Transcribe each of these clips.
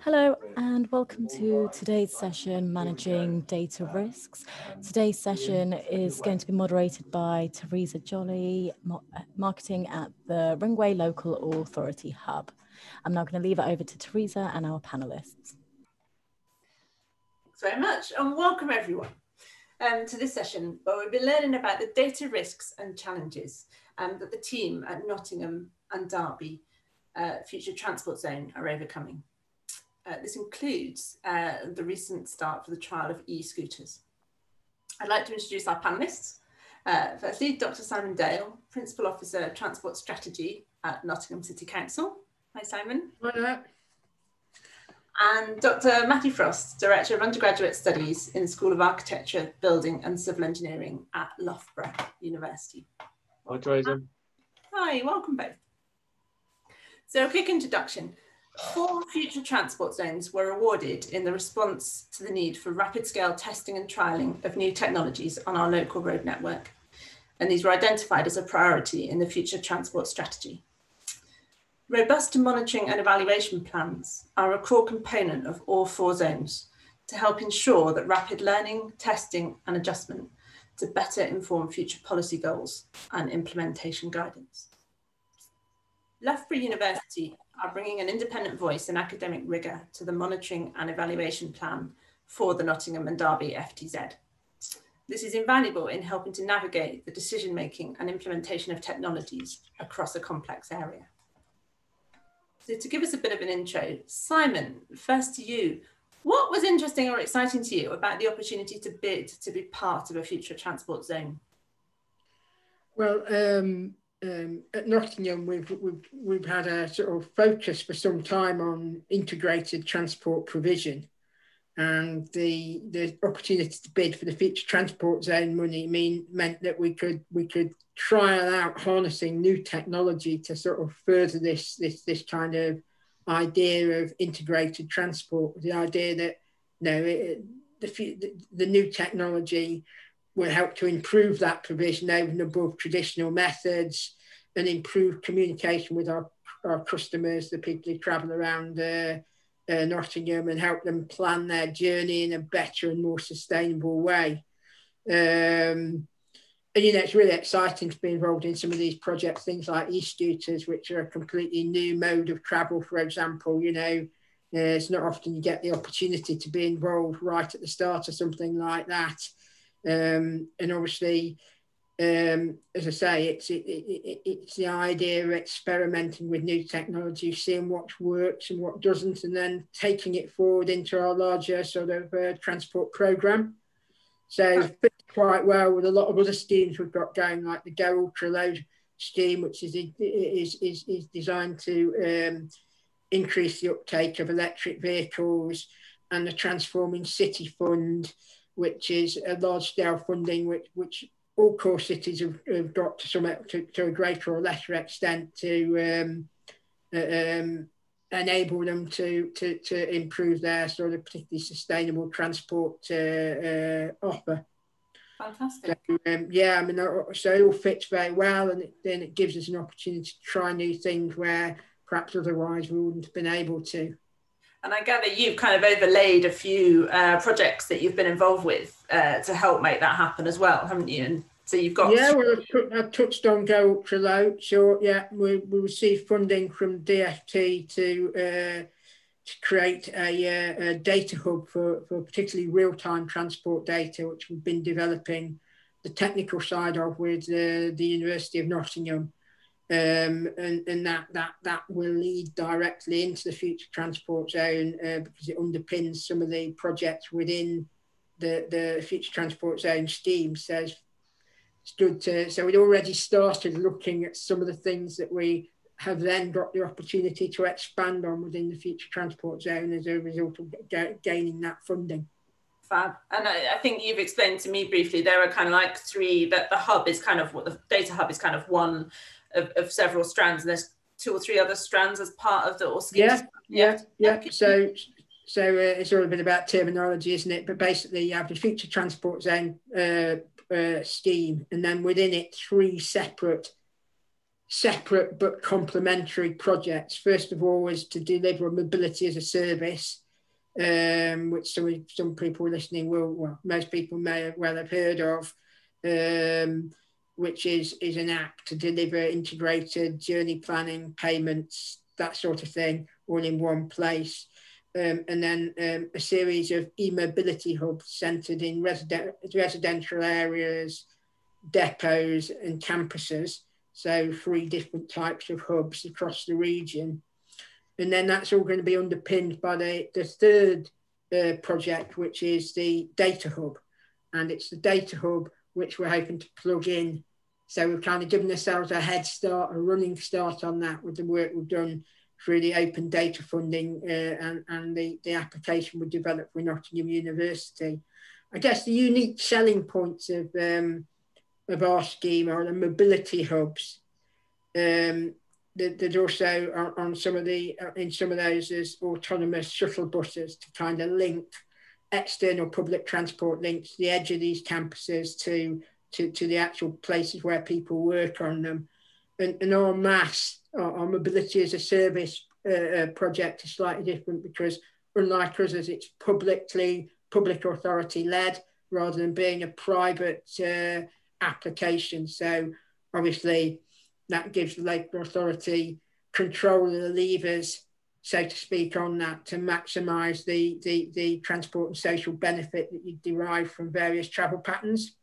Hello and welcome to today's session, Managing Data Risks. Today's session is going to be moderated by Teresa Jolley, Marketing at the Ringway Local Authority Hub. I'm now going to leave it over to Teresa and our panelists. Thanks very much and welcome everyone um, to this session where we'll be learning about the data risks and challenges um, that the team at Nottingham and Derby uh, Future Transport Zone are overcoming. Uh, this includes uh, the recent start for the trial of e-scooters. I'd like to introduce our panellists. Uh, firstly, Dr Simon Dale, Principal Officer of Transport Strategy at Nottingham City Council. Hi Simon. Hi And Dr Matthew Frost, Director of Undergraduate Studies in the School of Architecture, Building and Civil Engineering at Loughborough University. Hi Teresa. Hi, welcome both. So a quick introduction. Four future transport zones were awarded in the response to the need for rapid scale testing and trialling of new technologies on our local road network. And these were identified as a priority in the future transport strategy. Robust monitoring and evaluation plans are a core component of all four zones to help ensure that rapid learning, testing and adjustment to better inform future policy goals and implementation guidance. Loughborough University are bringing an independent voice and academic rigour to the monitoring and evaluation plan for the Nottingham and Derby FTZ. This is invaluable in helping to navigate the decision making and implementation of technologies across a complex area. So to give us a bit of an intro, Simon, first to you, what was interesting or exciting to you about the opportunity to bid to be part of a future transport zone? Well, um, um, at Nottingham, we've, we've, we've had a sort of focus for some time on integrated transport provision. And the, the opportunity to bid for the future transport zone money mean, meant that we could, we could trial out harnessing new technology to sort of further this, this, this kind of idea of integrated transport. The idea that you know, it, the, the new technology will help to improve that provision over and above traditional methods and improve communication with our, our customers, the people who travel around uh, uh, Nottingham and help them plan their journey in a better and more sustainable way. Um, and you know, it's really exciting to be involved in some of these projects, things like e-scooters, which are a completely new mode of travel, for example, you know, uh, it's not often you get the opportunity to be involved right at the start of something like that. Um, and obviously, um, as I say, it's it, it, it's the idea of experimenting with new technology, seeing what works and what doesn't, and then taking it forward into our larger sort of uh, transport program. So fit quite well with a lot of other schemes we've got going, like the Go Ultra Low scheme, which is is is, is designed to um, increase the uptake of electric vehicles, and the Transforming City Fund, which is a large scale funding which, which all core cities have, have got to some to, to, a greater or lesser extent to um, uh, um, enable them to, to, to improve their sort of particularly sustainable transport uh, uh, offer. Fantastic. So, um, yeah, I mean, so it all fits very well, and it, then it gives us an opportunity to try new things where perhaps otherwise we wouldn't have been able to. And I gather you've kind of overlaid a few uh, projects that you've been involved with uh, to help make that happen as well, haven't you? And so you've got yeah, well, I've, touched on Go Ultra Low. So yeah, we, we received funding from DFT to uh, to create a, uh, a, data hub for, for particularly real time transport data, which we've been developing the technical side of with uh, the University of Nottingham um, and, and that, that, that will lead directly into the future transport zone uh, because it underpins some of the projects within the, the future transport zone scheme. So it's, good to, so we'd already started looking at some of the things that we have then got the opportunity to expand on within the future transport zone as a result of gaining that funding. Fab. And I, I, think you've explained to me briefly, there are kind of like three, that the hub is kind of what the data hub is kind of one of, of several strands, and there's two or three other strands as part of the or yeah, yeah, yeah. So, so uh, it's all a bit about terminology, isn't it? But basically, you have the future transport zone uh, uh, scheme, and then within it, three separate separate but complementary projects. First of all, was to deliver mobility as a service, um, which some, some people listening will, well, most people may well have heard of, um, which is, is an app to deliver integrated journey planning, payments, that sort of thing, all in one place. Um, and then um, a series of e-mobility hubs centered in resident, residential areas, depots and campuses. So three different types of hubs across the region. And then that's all going to be underpinned by the, the third uh, project, which is the data hub. And it's the data hub which we're hoping to plug in. So we've kind of given ourselves a head start, a running start on that with the work we've done through the open data funding uh, and, and the, the application we developed for Nottingham University. I guess the unique selling points of, um, of our scheme are the mobility hubs. Um, there's also on, on, some of the, uh, in some of those, there's autonomous shuttle buses to kind of link external public transport links to the edge of these campuses to, to, to the actual places where people work on them. And, and our MaaS, our, our mobility as a service uh, uh, project is slightly different because unlike us, as it's publicly, public authority led rather than being a private uh, application. So obviously that gives the local authority control of the levers so to speak, on that to maximise the, the, the transport and social benefit that you derive from various travel patterns.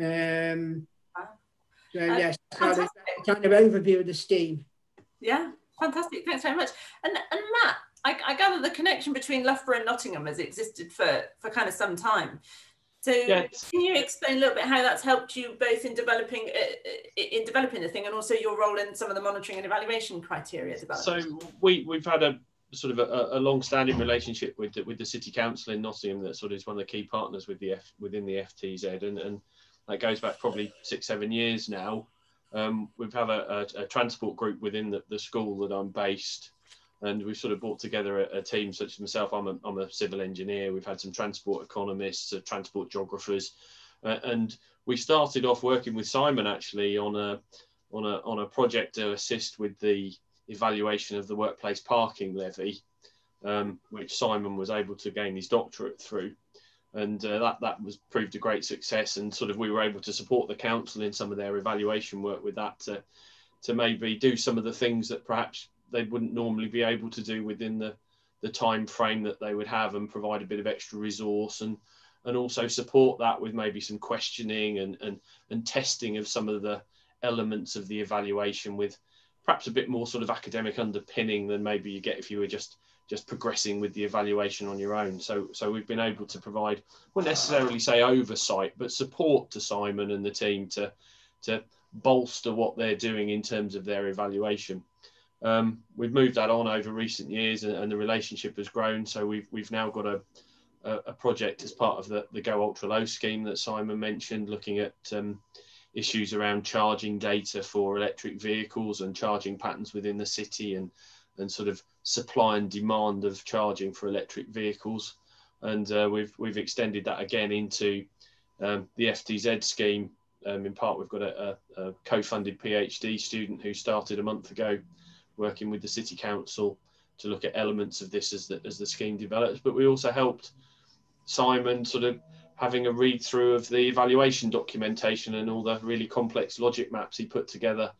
Um, so uh, yes, kind of, kind of overview of the scheme. Yeah, fantastic. Thanks very much. And and Matt, I, I, gather the connection between Loughborough and Nottingham has existed for for kind of some time. So yes. can you explain a little bit how that's helped you both in developing uh, uh, in developing the thing and also your role in some of the monitoring and evaluation criteria development? So we we've had a sort of a, a long-standing relationship with the, with the city council in Nottingham that sort of is one of the key partners with the F, within the FTZ and, and that goes back probably six seven years now. Um, we've have a, a, a, transport group within the, the school that I'm based and we've sort of brought together a, a, team such as myself. I'm a, I'm a civil engineer. We've had some transport economists, uh, transport geographers, uh, and we started off working with Simon actually on a on a on a project to assist with the evaluation of the workplace parking levy, um, which Simon was able to gain his doctorate through. And uh, that that was proved a great success, and sort of we were able to support the council in some of their evaluation work with that to, to maybe do some of the things that perhaps they wouldn't normally be able to do within the the time frame that they would have and provide a bit of extra resource and and also support that with maybe some questioning and and, and testing of some of the elements of the evaluation with perhaps a bit more sort of academic underpinning than maybe you get if you were just just progressing with the evaluation on your own. So so we've been able to provide, wouldn't necessarily say oversight, but support to Simon and the team to to bolster what they're doing in terms of their evaluation. Um, we've moved that on over recent years, and, and, the relationship has grown. So we've we've now got a a, a project as part of the the Go Ultra Low scheme that Simon mentioned, looking at um, issues around charging data for electric vehicles and charging patterns within the city, and and sort of supply and demand of charging for electric vehicles. And uh, we've we've extended that again into um, the FTZ scheme. Um, in part, we've got a, a, a co-funded PhD student who started a month ago working with the city council to look at elements of this as the, as the scheme develops. But we also helped Simon sort of having a read through of the evaluation documentation and all the really complex logic maps he put together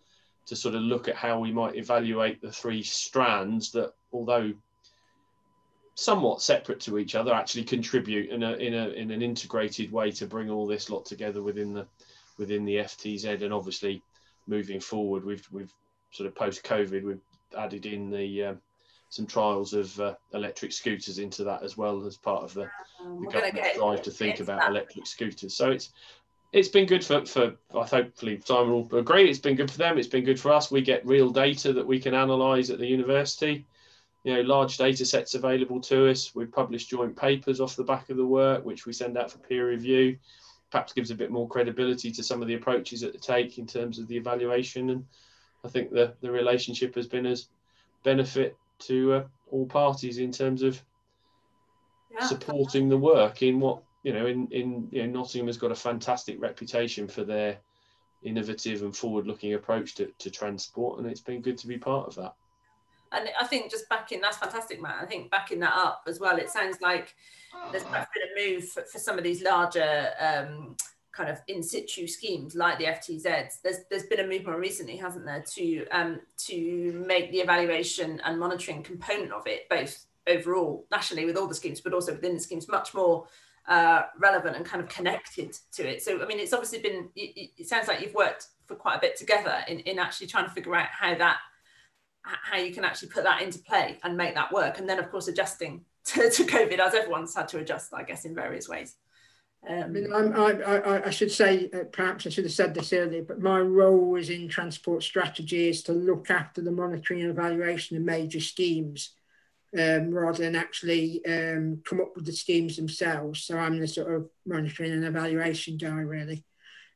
to sort of look at how we might evaluate the three strands that, although somewhat separate to each other, actually contribute in a in a in an integrated way to bring all this lot together within the within the FTZ. And obviously, moving forward, we've we've sort of post COVID, we've added in the um, some trials of uh, electric scooters into that as well as part of the, um, the government drive to think about that. electric scooters. So it's it's been good for for I hopefully Simon will agree. It's been good for them. It's been good for us. We get real data that we can analyse at the university. You know, large data sets available to us. We've published joint papers off the back of the work, which we send out for peer review. Perhaps gives a bit more credibility to some of the approaches that they take in terms of the evaluation and I think the the relationship has been as benefit to uh, all parties in terms of yeah. supporting the work in what you know in in you know, Nottingham has got a fantastic reputation for their innovative and forward-looking approach to, to transport, and it's been good to be part of that. And I think just backing that's fantastic, Matt. I think backing that up as well. It sounds like there's been a move for, for some of these larger um, kind of in situ schemes like the FTZs. There's there's been a movement recently, hasn't there, to um, to make the evaluation and monitoring component of it both overall nationally with all the schemes, but also within the schemes much more uh, relevant and kind of connected to it. So, I mean, it's obviously been, it, it, sounds like you've worked for quite a bit together in, in actually trying to figure out how that, how you can actually put that into play and make that work. And then, of course, adjusting to, to COVID, as everyone's had to adjust, I guess, in various ways. Um, I mean, I'm, I, I, I should say, uh, perhaps I should have said this earlier, but my role is in transport strategy is to look after the monitoring and evaluation of major schemes um, rather than actually um, come up with the schemes themselves. So I'm the sort of monitoring and evaluation guy, really.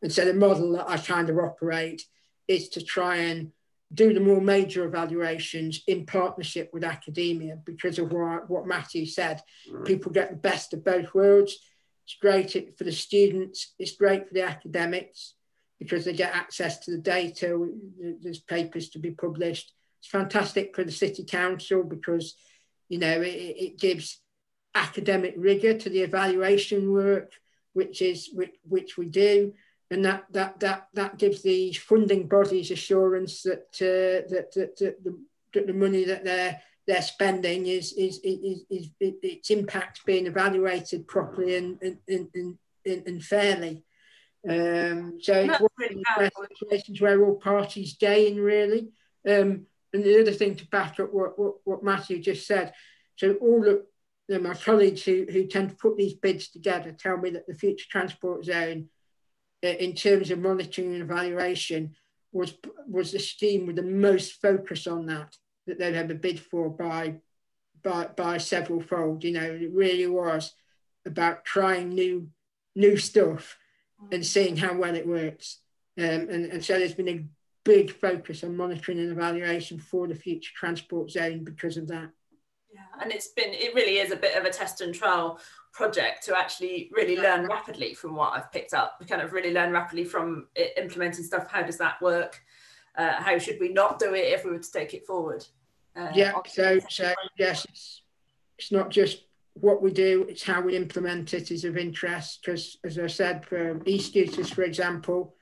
And so the model that I kind of operate is to try and do the more major evaluations in partnership with academia because of what, what Matthew said. People get the best of both worlds. It's great for the students, it's great for the academics because they get access to the data, there's papers to be published. It's fantastic for the City Council because you know, it, it gives academic rigor to the evaluation work, which is which, which we do, and that that that that gives the funding bodies assurance that uh, that, that, that, the, that the money that they're they're spending is is is, is, is its impact being evaluated properly and and, and, and, and fairly. Um, so it's one of the situations where all parties gain really. Um, and the other thing to back up what, what, what Matthew just said, so all of you know, my colleagues who, who tend to put these bids together tell me that the future transport zone, uh, in terms of monitoring and evaluation, was was the scheme with the most focus on that that they'd ever bid for by by by several fold. You know, it really was about trying new new stuff and seeing how well it works. Um, and, and so there's been a big focus on monitoring and evaluation for the future transport zone because of that. Yeah, and it's been, it really is a bit of a test and trial project to actually really learn rapidly from what I've picked up. We kind of really learn rapidly from implementing stuff. How does that work? Uh, how should we not do it if we were to take it forward? Uh, yeah, so, so yes, it's, it's not just what we do, it's how we implement it is of interest. Because as I said, for e-scooters, for example,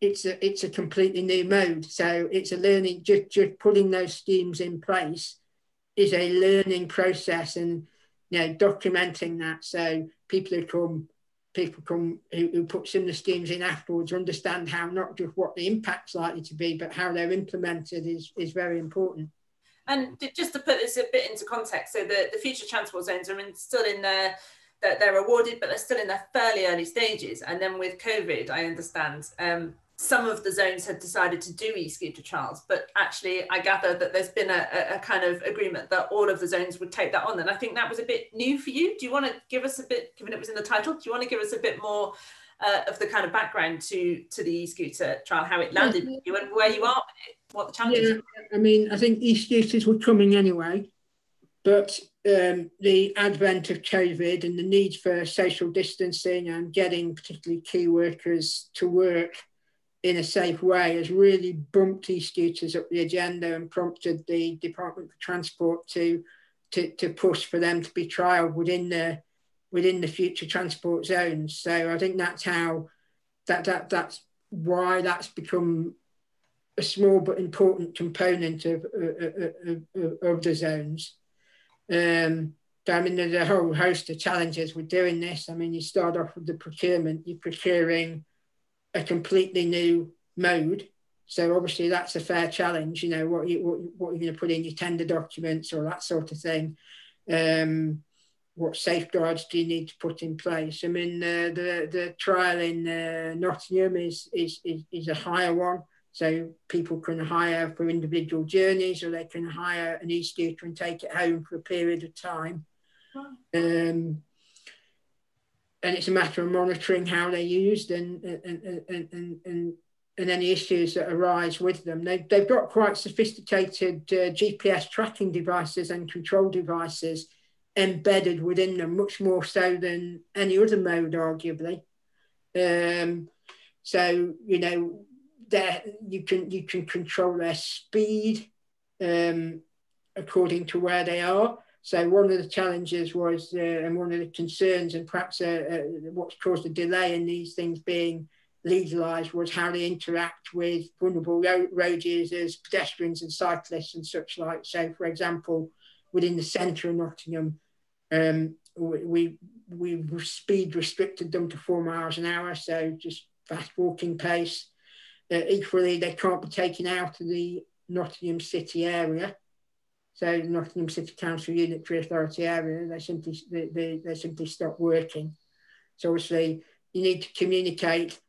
it's a it's a completely new mode. So it's a learning just just putting those schemes in place is a learning process and you know documenting that. So people who come people come who, who put similar schemes in afterwards understand how not just what the impact's likely to be but how they're implemented is is very important. And just to put this a bit into context so the, the future transport zones are in, still in their that they're awarded but they're still in their fairly early stages. And then with covid i understand um, some of the zones had decided to do e-scooter trials, but actually I gather that there's been a, a, kind of agreement that all of the zones would take that on. And I think that was a bit new for you. Do you want to give us a bit, given it was in the title, do you want to give us a bit more uh, of the kind of background to to the e-scooter trial, how it landed with you and where you are, what the challenges yeah, I mean, I think e-scooters were coming anyway, but um, the advent of COVID and the need for social distancing and getting particularly key workers to work in a safe way has really bumped e-scooters up the agenda and prompted the Department for Transport to, to, to push for them to be trialled within the within the future transport zones. So I think that's how that that that's why that's become a small but important component of, of, of, of the zones. Um, I mean, there's a whole host of challenges with doing this. I mean, you start off with the procurement, you're procuring a completely new mode. So obviously that's a fair challenge. You know what you what, what you're going to put in your tender documents or that sort of thing. Um, what safeguards do you need to put in place? I mean, uh, the the trial in uh, Nottingham is, is is is a higher one. So people can hire for individual journeys, or they can hire an e-scooter and take it home for a period of time. Um, and it's a matter of monitoring how they're used and and, and, and, and, and any issues that arise with them. They've, they've got quite sophisticated uh, GPS tracking devices and control devices embedded within them, much more so than any other mode, arguably. Um, so, you know, you can you can control their speed um, according to where they are. So one of the challenges was, uh, and one of the concerns, and perhaps uh, uh, what's caused a delay in these things being legalised was how they interact with vulnerable road users, pedestrians and cyclists and such like. So, for example, within the centre of Nottingham, um, we, we speed restricted them to four miles an hour, so just fast walking pace. Uh, equally, they can't be taken out of the Nottingham City area. So Nottingham City Council Unitary Authority area, they simply they, they, they simply stop working. So obviously you need to communicate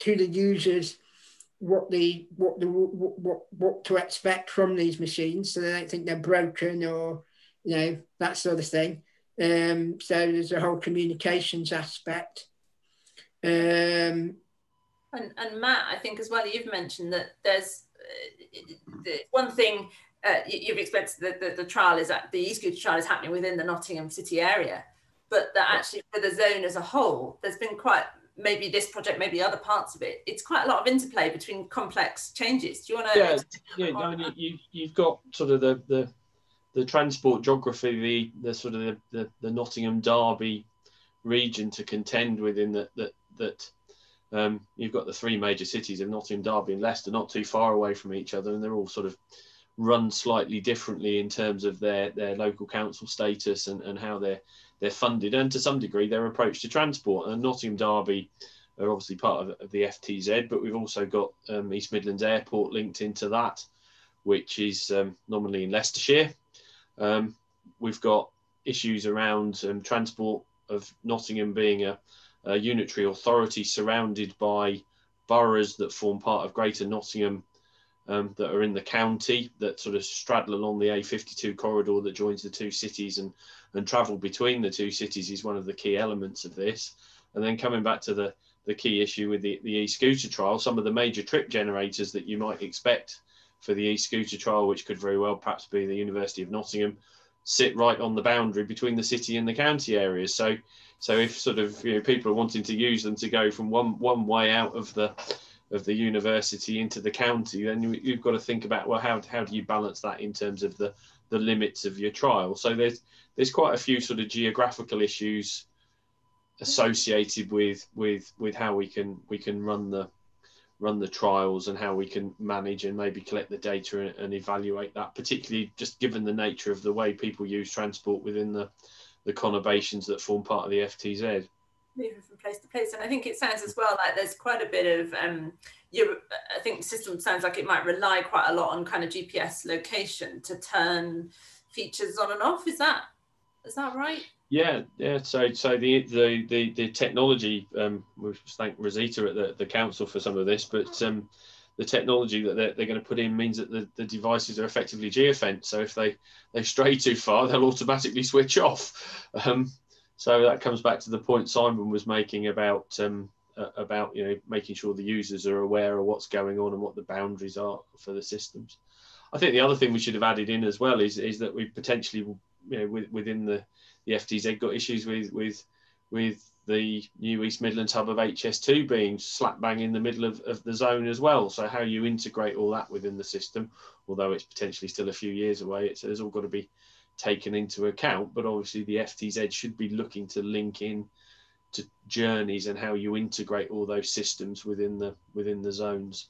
to the users what the what the what, what what to expect from these machines so they don't think they're broken or you know that sort of thing um, so there's a whole communications aspect um, and, and matt i think as well you've mentioned that there's uh, one thing uh, you've explained that the, the, trial is at the e-scooter trial is happening within the nottingham city area but that actually for the zone as a whole there's been quite maybe this project, maybe other parts of it. It's quite a lot of interplay between complex changes. Do you want to? Yeah, yeah. I mean, you you've got sort of the the the transport geography, the the sort of the, the, the Nottingham Derby region to contend with in that that that um, you've got the three major cities of Nottingham, Derby, and Leicester, not too far away from each other, and they're all sort of run slightly differently in terms of their their local council status and, and how they're they're funded and to some degree their approach to transport. And Nottingham Derby are obviously part of, the FTZ, but we've also got um, East Midlands Airport linked into that, which is um, nominally in Leicestershire. Um, we've got issues around um, transport of Nottingham being a, a, unitary authority surrounded by boroughs that form part of Greater Nottingham um, that are in the county that sort of straddle along the A52 corridor that joins the two cities and and travel between the two cities is one of the key elements of this. And then coming back to the the key issue with the, the e-scooter trial, some of the major trip generators that you might expect for the e-scooter trial, which could very well perhaps be the University of Nottingham, sit right on the boundary between the city and the county areas. So, so if sort of you know people are wanting to use them to go from one one way out of the of the university into the county, then you, you've got to think about well how how do you balance that in terms of the the limits of your trial. So there's there's quite a few sort of geographical issues associated with with with how we can we can run the run the trials and how we can manage and maybe collect the data and, and evaluate that particularly just given the nature of the way people use transport within the the conurbations that form part of the FTZ moving from place to place and I think it sounds as well like there's quite a bit of um you I think the system sounds like it might rely quite a lot on kind of GPS location to turn features on and off. Is that is that right? Yeah, yeah. So, so the the the, the technology. Um, we thank Rosita at the, the council for some of this, but um, the technology that they're, they're going to put in means that the, the devices are effectively geofenced. So if they they stray too far, they'll automatically switch off. Um, so that comes back to the point Simon was making about um, uh, about you know making sure the users are aware of what's going on and what the boundaries are for the systems. I think the other thing we should have added in as well is is that we potentially you know with, within the the FTZ got issues with with with the new East Midlands hub of HS2 being slap bang in the middle of, of the zone as well. So how you integrate all that within the system, although it's potentially still a few years away, it's, it's all got to be taken into account. But obviously the FTZ should be looking to link in to journeys and how you integrate all those systems within the within the zones.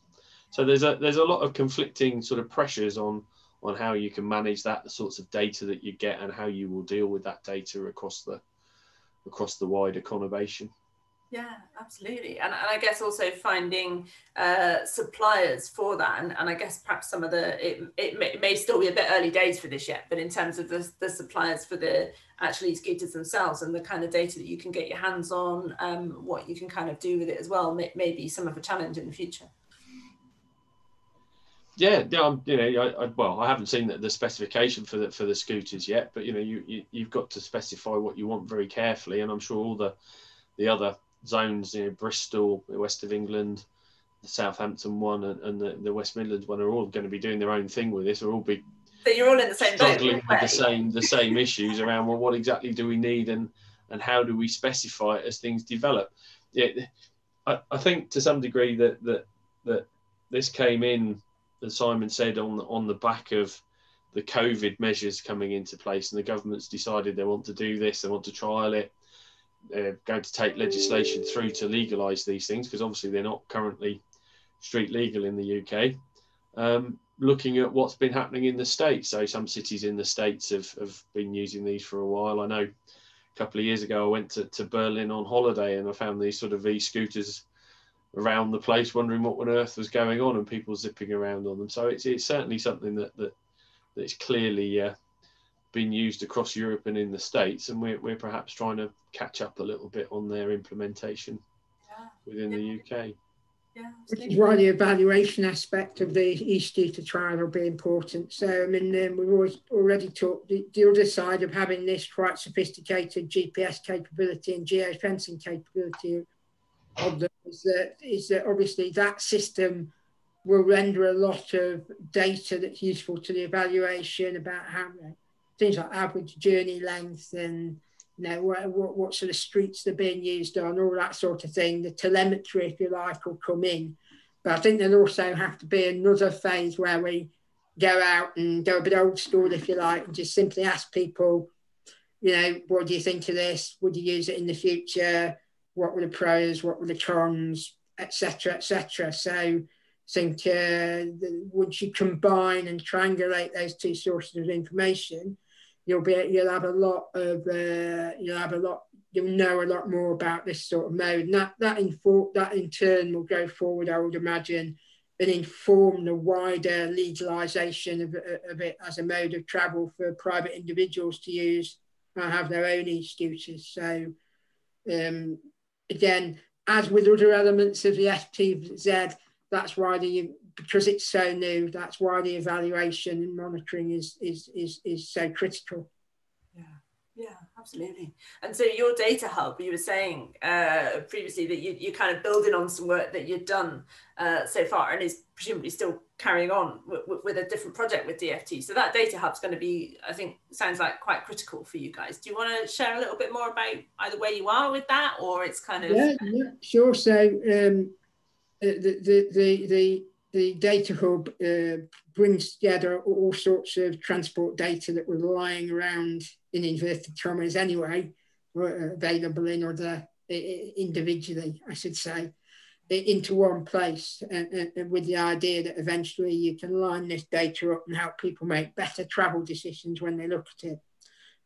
So there's a there's a lot of conflicting sort of pressures on on how you can manage that, the sorts of data that you get, and how you will deal with that data across the across the wider conurbation. Yeah, absolutely. And, and I guess also finding uh, suppliers for that. And, and I guess perhaps some of the, it, it may, it, may, still be a bit early days for this yet, but in terms of the, the suppliers for the actually scooters themselves and the kind of data that you can get your hands on, um, what you can kind of do with it as well, may, may be some of a challenge in the future. Yeah, um, you know, I, I, well, I haven't seen the, the, specification for the for the scooters yet, but you know, you, you you've got to specify what you want very carefully, and I'm sure all the the other zones, you know, Bristol, the west of England, the Southampton one, and, and the, the West Midlands one are all going to be doing their own thing with this. Or all be so you're all in the same struggling boat, with the same the same issues around. Well, what exactly do we need, and and how do we specify it as things develop? Yeah, I, I think to some degree that that that this came in, as Simon said, on on the back of the COVID measures coming into place, and the government's decided they want to do this, they want to trial it. They're going to take legislation through to legalise these things because obviously they're not currently street legal in the UK. Um, looking at what's been happening in the states, so some cities in the states have, have been using these for a while. I know a couple of years ago I went to, to Berlin on holiday and I found these sort of e scooters around the place, wondering what on earth was going on, and people zipping around on them. So it's, it's certainly something that that that's clearly uh, been used across Europe and in the States, and we're, we're perhaps trying to catch up a little bit on their implementation yeah. within yeah. the UK. Yeah, Which is why the evaluation aspect of the e-scooter trial will be important. So, I mean, um, we've always already talked the, the other side of having this quite sophisticated GPS capability and geofencing capability of them is that, is that obviously that system will render a lot of data that's useful to the evaluation about how things like average journey length and you know what, what, what sort of streets they're being used on, all that sort of thing. The telemetry, if you like, will come in. But I think there'll also have to be another phase where we go out and go a bit old school, if you like, and just simply ask people, you know, what do you think of this? Would you use it in the future? What were the pros? What were the cons? Etc. Etc. So think uh, once you combine and triangulate those two sources of information, you'll be you'll have a lot of uh, you'll have a lot you'll know a lot more about this sort of mode. And that that in that in turn will go forward, I would imagine, and inform the wider legalisation of, of it as a mode of travel for private individuals to use and have their own e-scooters. So um, again, as with other elements of the FTZ, that's why the because it's so new. That's why the evaluation and monitoring is is is is so critical. Yeah. Yeah, absolutely. And so your data hub, you were saying uh, previously that you, you're kind of building on some work that you've done uh, so far and is presumably still carrying on with, with a different project with DFT. So that data hub's going to be, I think, sounds like quite critical for you guys. Do you want to share a little bit more about either where you are with that or it's kind of... Yeah, yeah sure. So um, the, the, the, the, the data hub uh, brings together all sorts of transport data that were lying around in inverted commas anyway, were available in other individually, I should say, into one place, and, and with the idea that eventually you can line this data up and help people make better travel decisions when they look at it.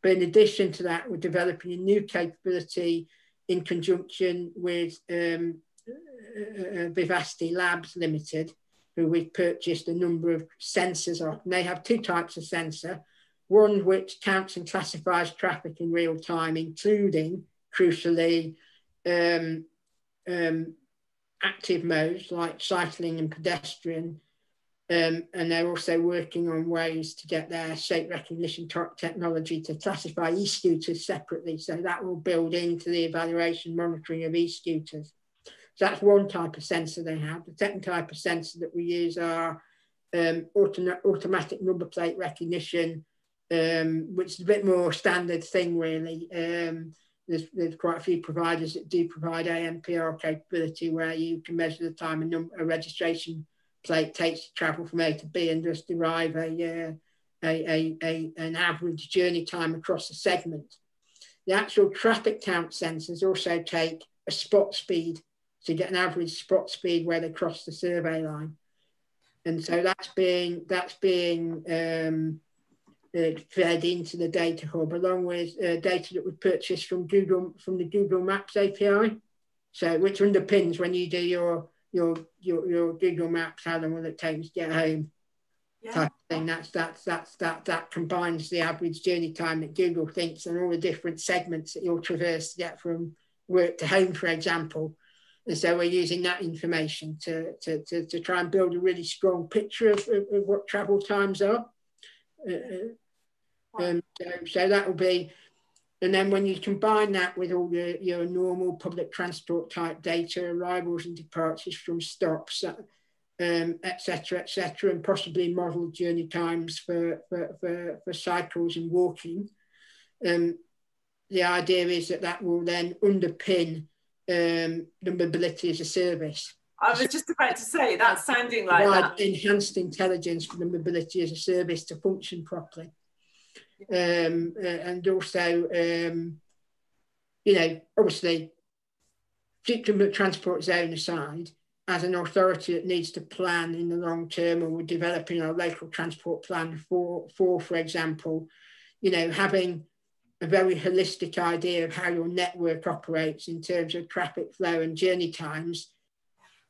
But in addition to that, we're developing a new capability in conjunction with um, uh, Vivacity Labs Limited, who we've purchased a number of sensors off. And they have two types of sensor, one which counts and classifies traffic in real time, including, crucially, um, um, active modes like cycling and pedestrian. Um, and they're also working on ways to get their shape recognition technology to classify e-scooters separately. So that will build into the evaluation monitoring of e-scooters. That's one type of sensor they have. The second type of sensor that we use are um, auto automatic number plate recognition, um, which is a bit more standard thing really. Um, there's, there's quite a few providers that do provide ANPR capability where you can measure the time a, number, a registration plate takes to travel from A to B and just derive a, uh, a, a, an average journey time across a segment. The actual traffic count sensors also take a spot speed to get an average spot speed where they cross the survey line. And so that's being that's being um, uh, fed into the data hub along with uh, data that was purchased from Google from the Google Maps API. So which underpins when you do your your your, your Google Maps how long will it take to get home yeah. type thing. That's that's that's that that combines the average journey time that Google thinks and all the different segments that you'll traverse to get from work to home, for example. And so we're using that information to, to, to, to try and build a really strong picture of, of, of what travel times are. Uh, uh, um, so, so that will be, and then when you combine that with all your, your normal public transport type data, arrivals and departures from stops, um, et cetera, et cetera, and possibly model journey times for, for, for, for cycles and walking. Um, the idea is that that will then underpin um, the mobility as a service. I was just about to say that's sounding like that. enhanced intelligence for the mobility as a service to function properly. Um, uh, and also, um, you know, obviously, future transport zone aside, as an authority that needs to plan in the long term, and we're developing our local transport plan for, for, for example, you know, having a very holistic idea of how your network operates in terms of traffic flow and journey times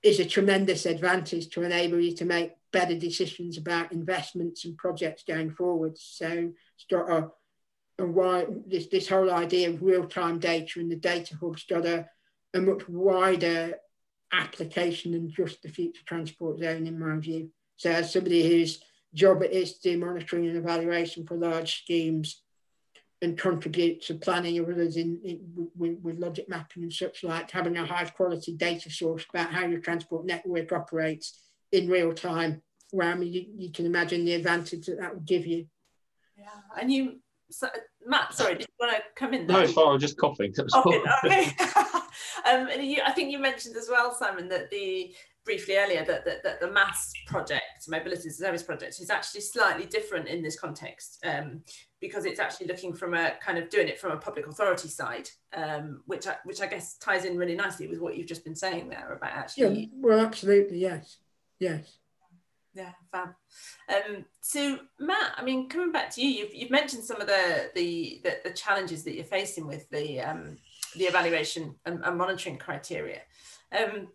is a tremendous advantage to enable you to make better decisions about investments and projects going forward. So, got a, a why this, this whole idea of real-time data and the data hub's got a, a much wider application than just the future transport zone, in my view. So, as somebody whose job it is to do monitoring and evaluation for large schemes and contribute to planning of others in, in with, with, logic mapping and such like, having a high quality data source about how your transport network operates in real time. Well, I mean, you, you can imagine the advantage that that would give you. Yeah, and you, so, Matt, sorry, did you want to come in? There? No, it's fine. I was just coughing. coughing okay. um, you, I think you mentioned as well, Simon, that the briefly earlier that, that, that the MaaS project, Mobility Service Project, is actually slightly different in this context um, because it's actually looking from a kind of doing it from a public authority side, um, which I, which I guess ties in really nicely with what you've just been saying there about actually. Yeah, well, absolutely, yes, yes. Yeah, fab. Um, so Matt, I mean, coming back to you, you've, you've mentioned some of the, the, the the challenges that you're facing with the um, the evaluation and, and monitoring criteria. Um,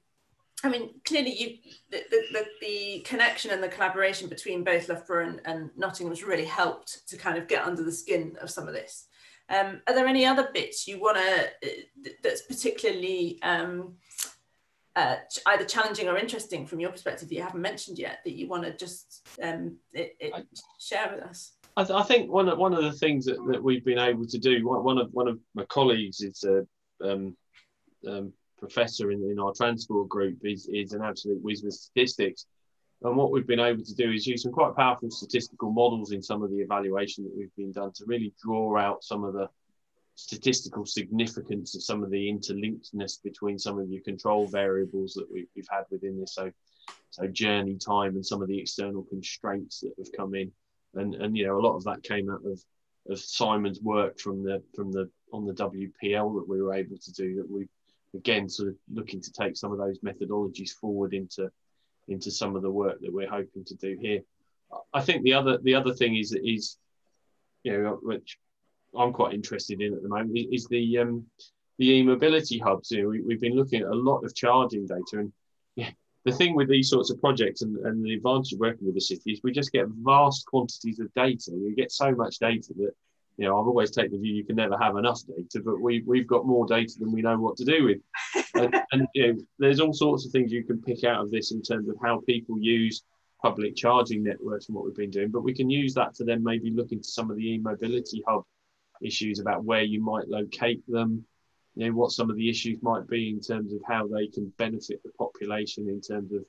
I mean, clearly, you the, the, the, connection and the collaboration between both Loughborough and, and Nottingham has really helped to kind of get under the skin of some of this. Um, are there any other bits you want to uh, that's particularly um, uh, either challenging or interesting from your perspective that you haven't mentioned yet that you want to just um, it, it share with us? I, th- I, think one of one of the things that, that we've been able to do. One of one of my colleagues is uh, um, um, professor in, in our transport group is, is an absolute whiz with statistics. And what we've been able to do is use some quite powerful statistical models in some of the evaluation that we've been done to really draw out some of the statistical significance of some of the interlinkedness between some of your control variables that we've, we've had within this. So, so journey time and some of the external constraints that have come in. And, and you know, a lot of that came out of, of Simon's work from the from the on the WPL that we were able to do that we again sort of looking to take some of those methodologies forward into into some of the work that we're hoping to do here. I think the other the other thing is is you know which I'm quite interested in at the moment is the um, the e-mobility hubs. You know, we, have been looking at a lot of charging data, and yeah, the thing with these sorts of projects and, and the advantage of working with the city is we just get vast quantities of data. You get so much data that you know, I've always taken the view you can never have enough data, but we we've got more data than we know what to do with. And, and you know, there's all sorts of things you can pick out of this in terms of how people use public charging networks and what we've been doing. But we can use that to then maybe look into some of the e-mobility hub issues about where you might locate them, you know, what some of the issues might be in terms of how they can benefit the population in terms of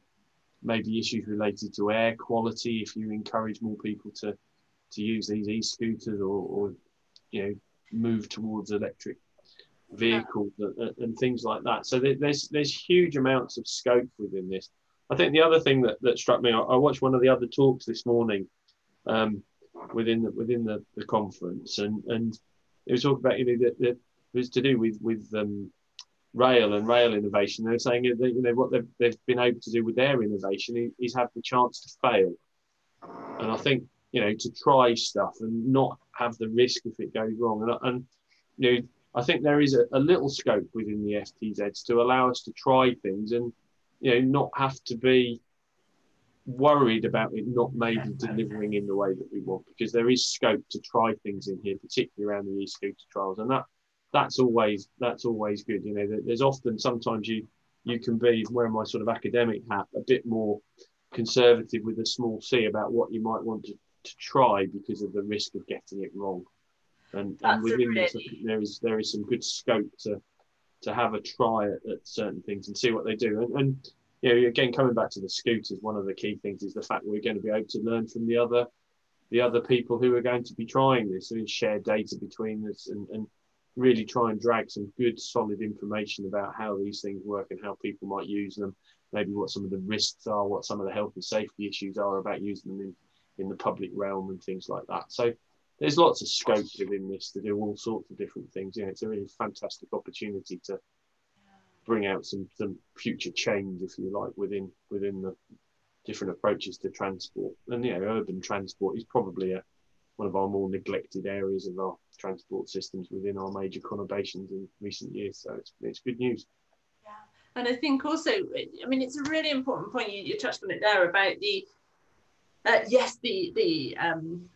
maybe issues related to air quality if you encourage more people to to use these e-scooters or, or you know move towards electric vehicles and, and things like that. So there's there's huge amounts of scope within this. I think the other thing that, that struck me, I, watched one of the other talks this morning um, within the within the, the conference, and and it was talking about you know that, that it was to do with with um, rail and rail innovation. They're saying that you know what they've, they've been able to do with their innovation is have the chance to fail, and I think you know, to try stuff and not have the risk if it goes wrong. And, and you know, I think there is a, a, little scope within the FTZs to allow us to try things and, you know, not have to be worried about it not maybe delivering in the way that we want because there is scope to try things in here, particularly around the e-scooter trials. And that that's always that's always good. You know, there's often sometimes you you can be wearing my sort of academic hat a bit more conservative with a small c about what you might want to to try because of the risk of getting it wrong. And, and within this, I think there is there is some good scope to to have a try at, at certain things and see what they do. And, and you know, again, coming back to the scooters, one of the key things is the fact we're going to be able to learn from the other the other people who are going to be trying this and share data between us and, and really try and drag some good solid information about how these things work and how people might use them maybe what some of the risks are, what some of the health and safety issues are about using them in, in the public realm and things like that. So there's lots of scope within this to do all sorts of different things. Yeah, it's a really fantastic opportunity to bring out some some future change, if you like, within within the different approaches to transport. And you know, urban transport is probably a one of our more neglected areas of our transport systems within our major conurbations in recent years. So it's, it's good news. Yeah. And I think also, I mean, it's a really important point you, you touched on it there about the, uh, yes, the, the um,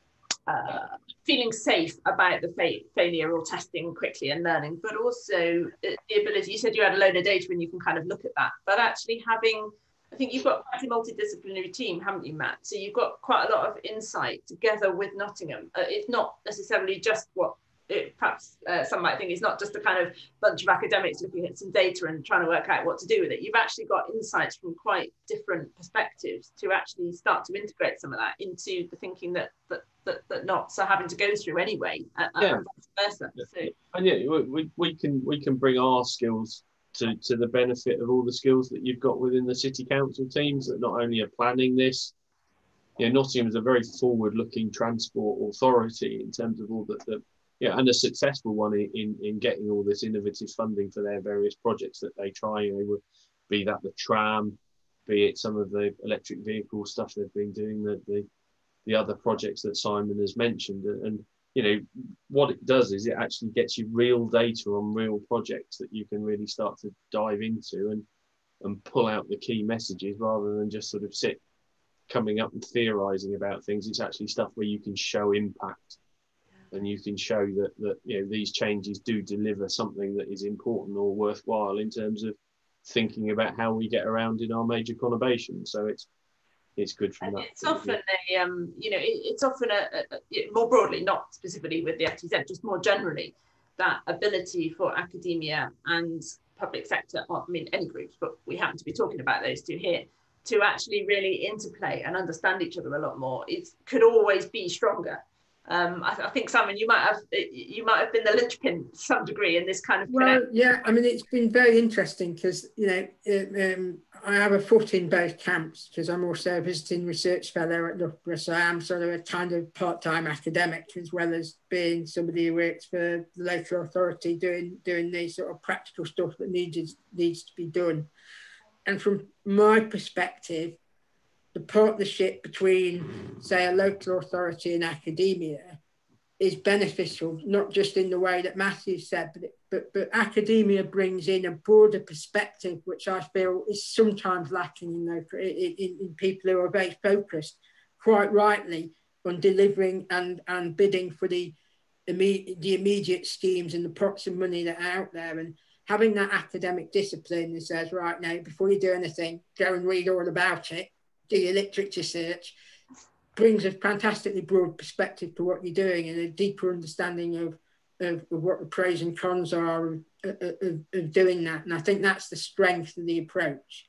uh, feeling safe about the fa- failure or testing quickly and learning, but also uh, the ability, you said you had a load of data and you can kind of look at that, but actually having I think you've got quite a multidisciplinary team, haven't you, Matt? So you've got quite a lot of insight together with Nottingham. Uh, it's not necessarily just what it, perhaps uh, some might think it's not just a kind of bunch of academics looking at some data and trying to work out what to do with it. You've actually got insights from quite different perspectives to actually start to integrate some of that into the thinking that that that, that not so having to go through anyway, uh, yeah. and vice versa. So, and yeah, we, we can we can bring our skills to, to the benefit of all the skills that you've got within the city council teams that not only are planning this. You know, Nottingham is a very forward-looking transport authority in terms of all the, the yeah, and a successful one in, in getting all this innovative funding for their various projects that they try. You know, be that the tram, be it some of the electric vehicle stuff they've been doing, the the, the other projects that Simon has mentioned, and you know what it does is it actually gets you real data on real projects that you can really start to dive into and and pull out the key messages rather than just sort of sit coming up and theorizing about things it's actually stuff where you can show impact and you can show that that you know these changes do deliver something that is important or worthwhile in terms of thinking about how we get around in our major conurbation so it's it's good from that. It's often a, um, you know, it, it's often a, a, a, more broadly, not specifically with the FTZ, just more generally, that ability for academia and public sector, I mean, any groups, but we happen to be talking about those two here, to actually really interplay and understand each other a lot more. It could always be stronger um, I, I, think Simon, you might have you might have been the linchpin to some degree in this kind of. Well, yeah, I mean, it's been very interesting because you know um, I have a foot in both camps because I'm also a visiting research fellow at Loughborough, so I am sort of a kind of part-time academic as well as being somebody who works for the local authority doing doing the sort of practical stuff that needs needs to be done. And from my perspective, the partnership between, mm. say, a local authority and academia is beneficial, not just in the way that Matthew said, but, it, but, but academia brings in a broader perspective, which I feel is sometimes lacking in, local, in, in people who are very focused, quite rightly, on delivering and, and bidding for the, immediate, the immediate schemes and the pots of money that are out there. And having that academic discipline that says, right now, before you do anything, go and read all about it literature search brings a fantastically broad perspective to what you're doing and a deeper understanding of, of, of what the pros and cons are of, of, of, doing that. And I think that's the strength of the approach.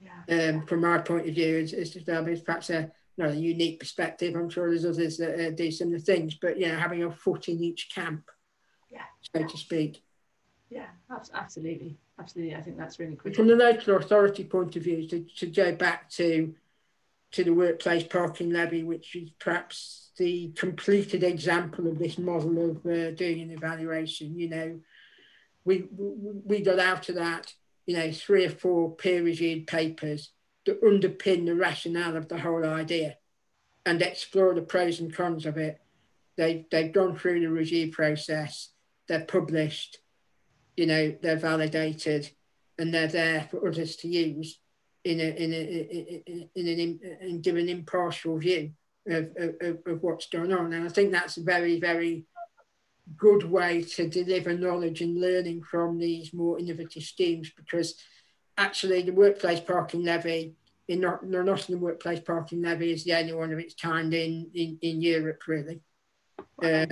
Yeah. Um, from my point of view, it's, it's, it's perhaps a, not a unique perspective. I'm sure there's others that uh, do similar things, but you know, having a foot in each camp, yeah, so to speak. Yeah, absolutely, absolutely. I think that's really cool. From the local authority point of view, to, to go back to to the workplace parking levy, which is perhaps the completed example of this model of uh, doing an evaluation. You know, we, we got out of that, you know, three or four peer-reviewed papers that underpin the rationale of the whole idea and explore the pros and cons of it. They, they've gone through the review process, they're published, you know, they're validated, and they're there for others to use in, a, in, a, in, an, and give an impartial view of, of, of what's going on. And I think that's a very, very good way to deliver knowledge and learning from these more innovative schemes because actually the workplace parking levy in the Nottingham workplace parking levy is the only one of its kind in, in, in Europe really. Um,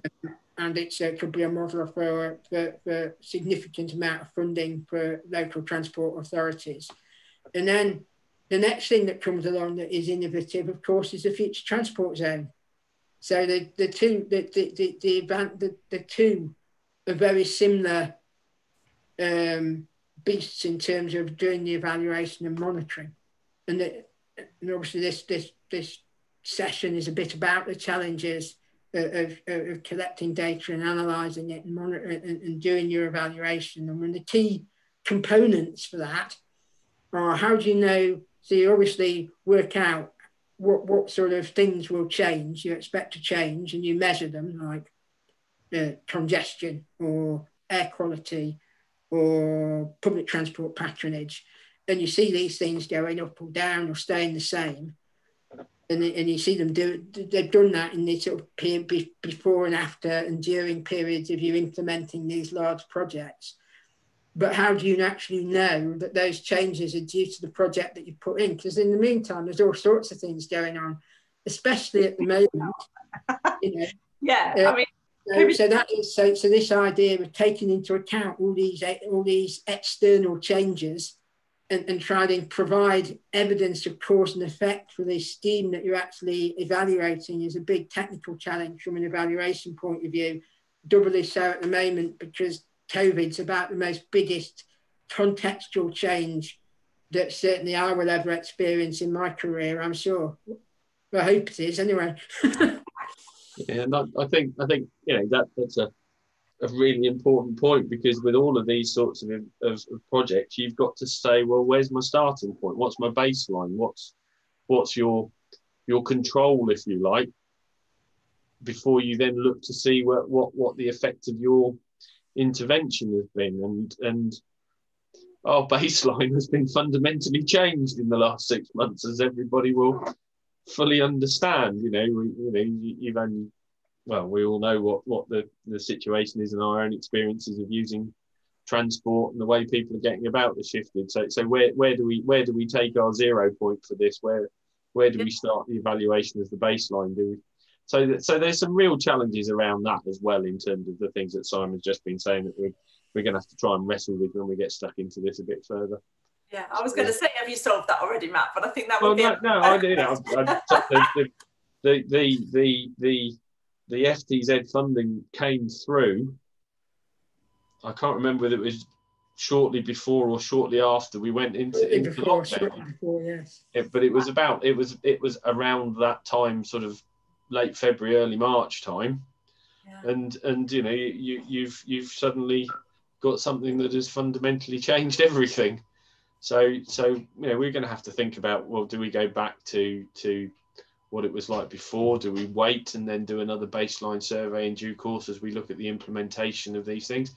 and it uh, could be a model for, for significant amount of funding for local transport authorities. And then the next thing that comes along that is innovative, of course, is the future transport zone. So the, the two the the the, the, the, the two are very similar um, beasts in terms of doing the evaluation and monitoring. And, the, and obviously this, this, this session is a bit about the challenges of, of, of collecting data and analysing it and, monitoring and, and doing your evaluation. And one of the key components for that are how do you know, so you obviously work out what, what sort of things will change, you expect to change, and you measure them like uh, congestion or air quality or public transport patronage. And you see these things going up or down or staying the same. And, and you see them do they've done that in the sort of before and after and during periods of you implementing these large projects but how do you actually know that those changes are due to the project that you put in? Because in the meantime, there's all sorts of things going on, especially at the moment. You know, yeah, uh, I mean. So, so, that is so. So this idea of taking into account all these all these external changes, and, and trying to provide evidence of cause and effect for this scheme that you're actually evaluating is a big technical challenge from an evaluation point of view. Doubly so at the moment because COVID's about the most biggest contextual change that certainly I will ever experience in my career. I'm sure. I hope it is anyway. yeah, and I, I, think I think you know that that's a, a really important point because with all of these sorts of, of, of projects, you've got to say, well, where's my starting point? What's my baseline? What's what's your your control, if you like, before you then look to see what what, what the effect of your intervention has been, and and our baseline has been fundamentally changed in the last six months, as everybody will fully understand. You know, we, you know, you've only well, we all know what what the the situation is, and our own experiences of using transport and the way people are getting about has shifted. So so where where do we where do we take our zero point for this? Where where do we start the evaluation as the baseline? Do we so, so there's some real challenges around that as well in terms of the things that Simon's just been saying that we're, we're going to have to try and wrestle with when we get stuck into this a bit further. Yeah, I was going to say, have you solved that already, Matt? But I think that would well, be. No, no I did. I, I, the, the, the, the, the, the FTZ funding came through. I can't remember whether it was shortly before or shortly after we went into, into before, lockdown. Before, yes. It, but it was about it was it was around that time, sort of late February, early March time, yeah. and and you know you you've you've suddenly got something that has fundamentally changed everything. So so you know we're going to have to think about well, do we go back to to what it was like before? Do we wait and then do another baseline survey in due course as we look at the implementation of these things?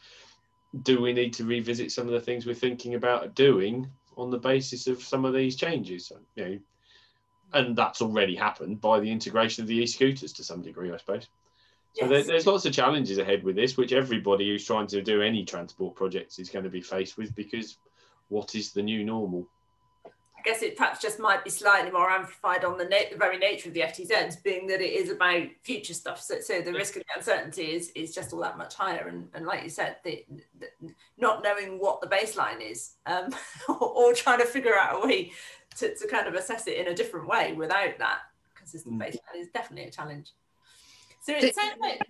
Do we need to revisit some of the things we're thinking about doing on the basis of some of these changes? You know, and that's already happened by the integration of the e-scooters to some degree, I suppose. So yes. there, there's lots of challenges ahead with this, which everybody who's trying to do any transport projects is going to be faced with because what is the new normal? I guess it perhaps just might be slightly more amplified on the, na- the very nature of the FTZs, being that it is about future stuff. So, so the risk and the uncertainty is, is just all that much higher. And, and like you said, the, the, not knowing what the baseline is um, or, or, trying to figure out a way to, to kind of assess it in a different way without that consistent mm. baseline is definitely a challenge. So it sounds like,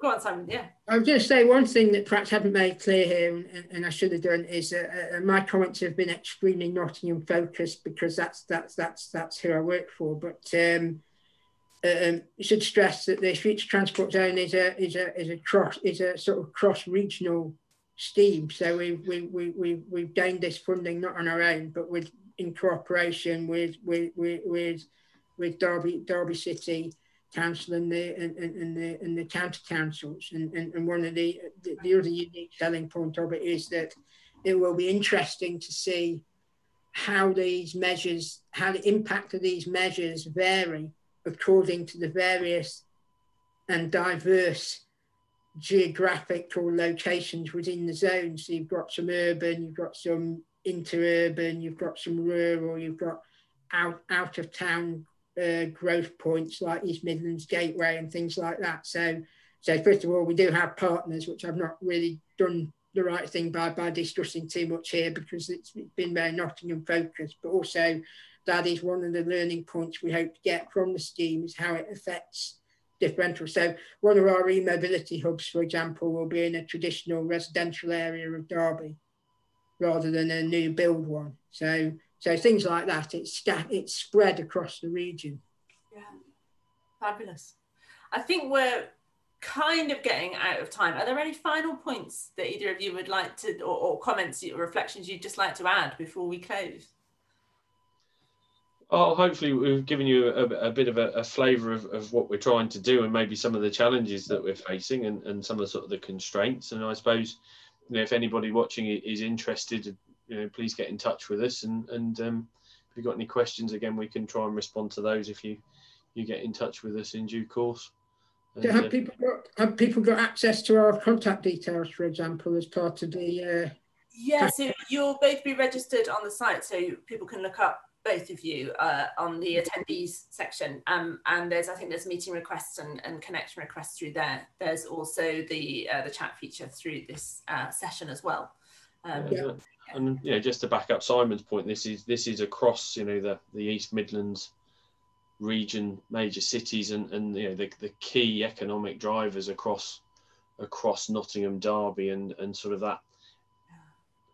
go on, Simon. Yeah. I was going to say one thing that perhaps haven't made clear here, and, and I should have done, is uh, uh, my comments have been extremely Nottingham focused because that's that's that's that's who I work for. But um, um, should stress that the future transport zone is a is a is a cross is a sort of cross regional scheme. So we we we we we've gained this funding not on our own, but with in cooperation with with with with, with Derby Derby City Council and the and, and, the and the county councils. And, and, and one of the, the, the other unique selling point of it is that it will be interesting to see how these measures, how the impact of these measures vary according to the various and diverse geographical locations within the zone. So you've got some urban, you've got some interurban, you've got some rural, you've got out, out of town uh, growth points like East Midlands Gateway and things like that. So, so first of all, we do have partners, which I've not really done the right thing by, by discussing too much here because it's been very Nottingham focused, but also that is one of the learning points we hope to get from the scheme is how it affects differential. So one of our e-mobility hubs, for example, will be in a traditional residential area of Derby rather than a new build one. So so things like that, it's it's spread across the region. Yeah, fabulous. I think we're kind of getting out of time. Are there any final points that either of you would like to, or, or comments or reflections you'd just like to add before we close? Oh, hopefully we've given you a, a bit of a, a flavour of, of what we're trying to do and maybe some of the challenges that we're facing and, and some of the sort of the constraints. And I suppose, you know, if anybody watching is interested, you know, please get in touch with us. And, and um, if you've got any questions, again, we can try and respond to those if you, you get in touch with us in due course. And, have uh, people got have people got access to our contact details, for example, as part of the? Uh, yeah, so you'll both be registered on the site, so people can look up both of you uh, on the attendees section. Um, and there's, I think there's meeting requests and, and connection requests through there. There's also the uh, the chat feature through this uh, session as well. Um, yeah. And you know, just to back up Simon's point, this is this is across you know the the East Midlands region, major cities, and and you know the the key economic drivers across across Nottingham, Derby, and and sort of that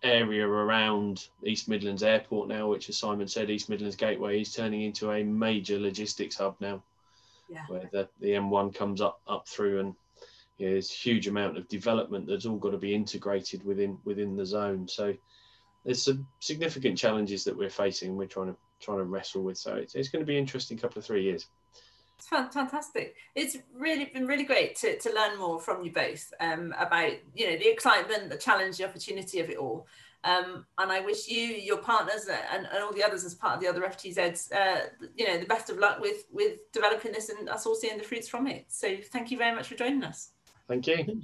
area around East Midlands Airport now, which, as Simon said, East Midlands Gateway is turning into a major logistics hub now, yeah. where the, the M1 comes up up through, and you know, there's a huge amount of development that's all got to be integrated within within the zone. So there's some significant challenges that we're facing. And we're trying to trying to wrestle with. So it's, it's going to be an interesting couple of three years. It's fantastic. It's really been really great to, to learn more from you both um, about you know the excitement, the challenge, the opportunity of it all. Um, and I wish you, your partners, and, and all the others as part of the other FTZs, uh, you know, the best of luck with with developing this and us all seeing the fruits from it. So thank you very much for joining us. Thank you.